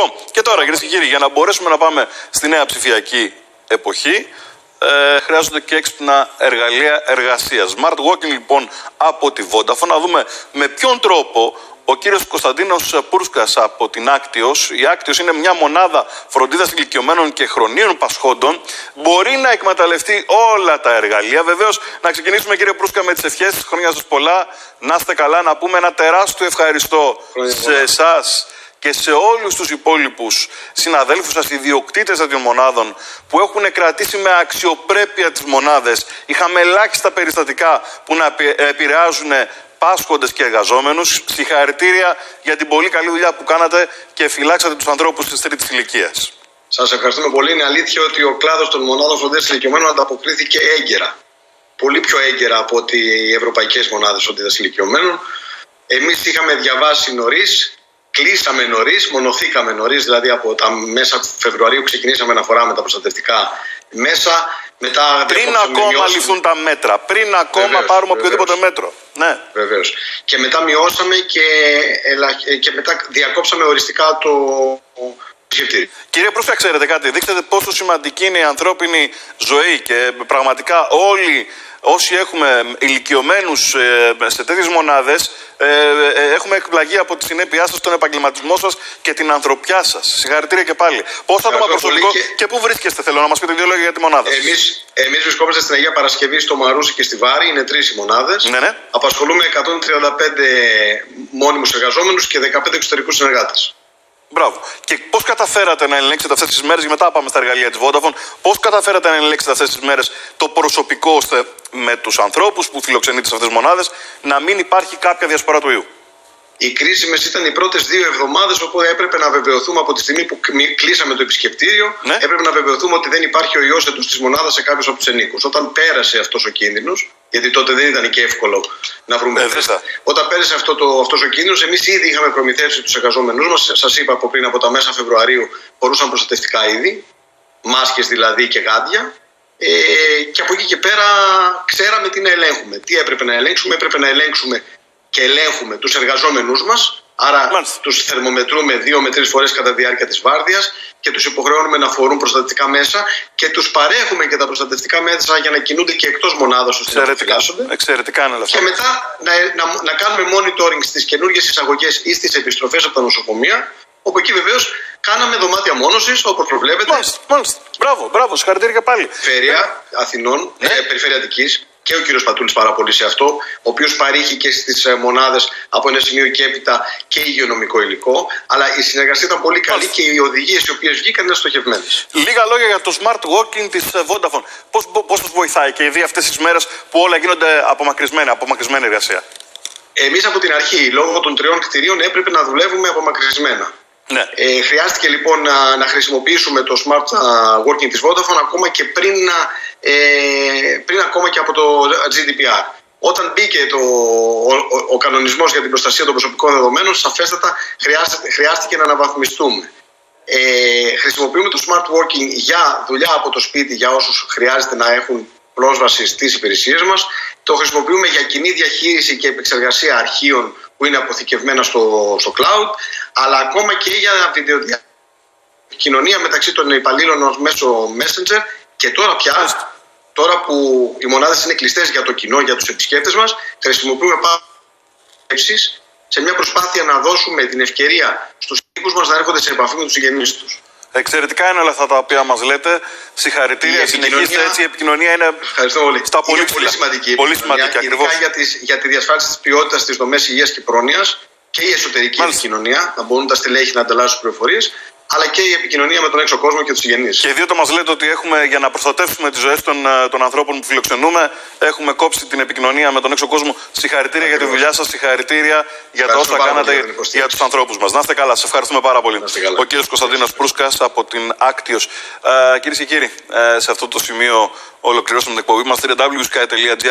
Λοιπόν, και τώρα κυρίες και κύριοι, για να μπορέσουμε να πάμε στη νέα ψηφιακή εποχή, ε, χρειάζονται και έξυπνα εργαλεία εργασίας. Smart Walking λοιπόν από τη Vodafone. Να δούμε με ποιον τρόπο ο κύριος Κωνσταντίνος Πούρσκας από την Άκτιος, η Άκτιος είναι μια μονάδα φροντίδας ηλικιωμένων και χρονίων πασχόντων, μπορεί να εκμεταλλευτεί όλα τα εργαλεία. Βεβαίως, να ξεκινήσουμε κύριε Προύσκα με τις ευχές, χρόνια σας πολλά, να είστε καλά, να πούμε ένα τεράστιο ευχαριστώ σε εσάς και σε όλους τους υπόλοιπους συναδέλφους σας, ιδιοκτήτες των μονάδων που έχουν κρατήσει με αξιοπρέπεια τις μονάδες. Είχαμε ελάχιστα περιστατικά που να επηρεάζουν πάσχοντες και εργαζόμενους. Συγχαρητήρια για την πολύ καλή δουλειά που κάνατε και φυλάξατε τους ανθρώπους της τρίτης ηλικίας. Σας ευχαριστούμε πολύ. Είναι αλήθεια ότι ο κλάδος των μονάδων φροντίδα ηλικιωμένων ανταποκρίθηκε έγκαιρα. Πολύ πιο έγκαιρα από ότι οι ευρωπαϊκές μονάδες φροντίδα ηλικιωμένων. Εμείς είχαμε διαβάσει νωρίς Κλείσαμε νωρίς, μονοθήκαμε νωρίς, δηλαδή από τα μέσα Φεβρουαρίου ξεκινήσαμε να φοράμε τα προστατευτικά μέσα. Μετά πριν ακόμα ληφθούν τα μέτρα, πριν ακόμα βεβαίως, πάρουμε οποιοδήποτε μέτρο. Ναι. Βεβαίως. Και μετά μειώσαμε και, και μετά διακόψαμε οριστικά το ψηφτήριο. Κύριε Προύσκα, ξέρετε κάτι, δείξτε πόσο σημαντική είναι η ανθρώπινη ζωή και πραγματικά όλοι όσοι έχουμε ηλικιωμένους ε, σε τέτοιες μονάδες, ε, ε, έχουμε εκπλαγεί από τη συνέπειά σας, τον επαγγελματισμό σας και την ανθρωπιά σας. Συγχαρητήρια και πάλι. Πώς θα το προσωπικό και... και πού βρίσκεστε, θέλω να μας πείτε δύο λόγια για τη μονάδα. Εμεί εμείς βρισκόμαστε στην Αγία Παρασκευή, στο Μαρούσι και στη Βάρη. Είναι τρεις οι μονάδες. Ναι, ναι. Απασχολούμε 135 μόνιμους εργαζόμενους και 15 εξωτερικούς συνεργάτες. Μπράβο. Και πώς καταφέρατε να ελέγξετε αυτές τις μέρες, μετά πάμε στα εργαλεία της Vodafone, πώς καταφέρατε να ελέγξετε αυτές τις μέρες το προσωπικό ώστε με τους ανθρώπους που φιλοξενείτε σε αυτές τις μονάδες να μην υπάρχει κάποια διασπορά του ιού; Οι κρίσιμες ήταν οι πρώτες δύο εβδομάδες, όπου έπρεπε να βεβαιωθούμε από τη στιγμή που κλείσαμε το επισκεπτήριο, ναι. έπρεπε να βεβαιωθούμε ότι δεν υπάρχει ο ιός εντός της μονάδας σε κάποιους από τους ενίκους. Όταν πέρασε αυτός ο κίνδυνος, γιατί τότε δεν ήταν και εύκολο να βρούμε ε, Όταν πέρασε αυτό το, αυτός ο κίνδυνος, εμείς ήδη είχαμε προμηθεύσει τους εργαζόμενους μας. Σας είπα από πριν από τα μέσα Φεβρουαρίου, μπορούσαν προστατευτικά είδη, μάσκες δηλαδή και γάντια. Ε, και από εκεί και πέρα ξέραμε τι να ελέγχουμε. Τι έπρεπε να ελέγξουμε, έπρεπε να ελέγξουμε και ελέγχουμε τους εργαζόμενούς μας, άρα Μάλιστα. τους θερμομετρούμε δύο με τρεις φορές κατά τη διάρκεια της βάρδιας και τους υποχρεώνουμε να φορούν προστατευτικά μέσα και τους παρέχουμε και τα προστατευτικά μέσα για να κινούνται και εκτός μονάδας ώστε Εξαιρετικά. να Εξαιρετικά είναι Και μετά να, να, να κάνουμε monitoring στις καινούργιες εισαγωγές ή στις επιστροφές από τα νοσοκομεία όπου εκεί βεβαίως κάναμε δωμάτια μόνωσης, όπως προβλέπετε. Μάλιστα, μάλιστα. Μπράβο, μπράβο, συγχαρητήρια πάλι. Φέρια Αθηνών, ναι. ε, περιφερειατική και ο κύριος Πατούλης πάρα πολύ σε αυτό, ο οποίος παρήχε και στις ε, μονάδες από ένα σημείο και έπειτα και υγειονομικό υλικό. Αλλά η συνεργασία ήταν πολύ καλή και οι οδηγίες οι οποίες βγήκαν ήταν στοχευμένες. Λίγα λόγια για το smart working της ε, Vodafone. Πώς σα βοηθάει και ήδη αυτές τις μέρες που όλα γίνονται απομακρυσμένα, απομακρυσμένη εργασία; Εμείς από την αρχή, λόγω των τριών κτηρίων, έπρεπε να δουλεύουμε απομακρυσμένα. Ναι. Ε, χρειάστηκε λοιπόν να, να χρησιμοποιήσουμε το smart working της Vodafone ακόμα και πριν, ε, πριν ακόμα και από το GDPR. Όταν μπήκε το, ο, ο, ο κανονισμός για την προστασία των προσωπικών δεδομένων, σαφέστατα χρειάστηκε να αναβαθμιστούμε. Ε, χρησιμοποιούμε το smart working για δουλειά από το σπίτι για όσους χρειάζεται να έχουν πρόσβαση στις υπηρεσίες μας. Το χρησιμοποιούμε για κοινή διαχείριση και επεξεργασία αρχείων που είναι αποθηκευμένα στο, στο cloud, αλλά ακόμα και για κοινωνία μεταξύ των υπαλλήλων ως μέσω Messenger και τώρα πια, τώρα που οι μονάδες είναι κλειστές για το κοινό, για τους επισκέπτες μας, χρησιμοποιούμε πάρα σε μια προσπάθεια να δώσουμε την ευκαιρία στους οίκους μας να έρχονται σε επαφή με τους συγγενείς τους. Εξαιρετικά είναι όλα αυτά τα οποία μας λέτε. Συγχαρητήρια. Συνεχίστε έτσι. Η επικοινωνία είναι πολύ. στα πολύ, είναι πολύ σημαντική. Πολύ σημαντική ακριβώς. Για, για τη διασφάλιση της ποιότητας της δομές υγείας και πρόνοιας και η εσωτερική Μάλιστα. επικοινωνία, να μπορούν τα στελέχη να ανταλλάσσουν πληροφορίες, αλλά και η επικοινωνία με τον έξω κόσμο και τους συγγενείς. Και δύο το μας λέτε ότι έχουμε για να προστατεύσουμε τις ζωές των, ε, των ανθρώπων που φιλοξενούμε, έχουμε κόψει την επικοινωνία με τον έξω κόσμο. Συγχαρητήρια για τη δουλειά σας, συγχαρητήρια για τα όσα κάνατε για τους ανθρώπους μας. Να είστε καλά, σα ευχαριστούμε πάρα πολύ. Ο κύριος Κωνσταντίνος Προύσκας από την Άκτιος. Ε, Κυρίες και κύριοι, ε, σε αυτό το σημείο ολοκληρώσαμε την εκπομπή μας www.sky.gr